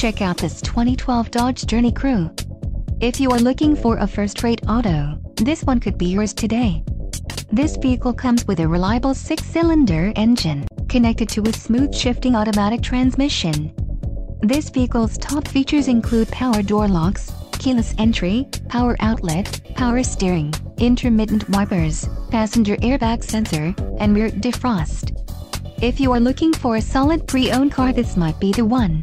Check out this 2012 Dodge Journey Crew. If you are looking for a first-rate auto, this one could be yours today. This vehicle comes with a reliable six-cylinder engine, connected to a smooth shifting automatic transmission. This vehicle's top features include power door locks, keyless entry, power outlet, power steering, intermittent wipers, passenger airbag sensor, and rear defrost. If you are looking for a solid pre-owned car this might be the one.